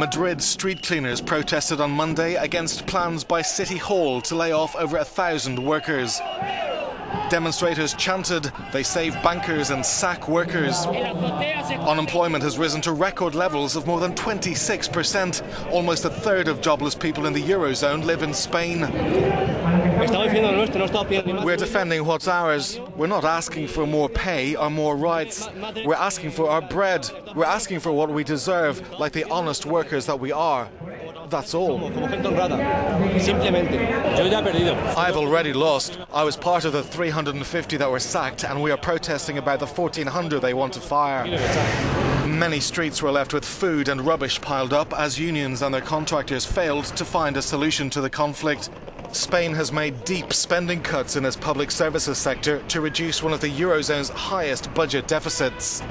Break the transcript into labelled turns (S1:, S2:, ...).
S1: Madrid street cleaners protested on Monday against plans by City Hall to lay off over a thousand workers. Demonstrators chanted, they save bankers and sack workers. Unemployment has risen to record levels of more than 26%. Almost a third of jobless people in the Eurozone live in Spain. We're defending what's ours. We're not asking for more pay or more rights. We're asking for our bread. We're asking for what we deserve, like the honest workers that we are. That's all. I've already lost. I was part of the 350 that were sacked, and we are protesting about the 1400 they want to fire. Many streets were left with food and rubbish piled up as unions and their contractors failed to find a solution to the conflict. Spain has made deep spending cuts in its public services sector to reduce one of the Eurozone's highest budget deficits.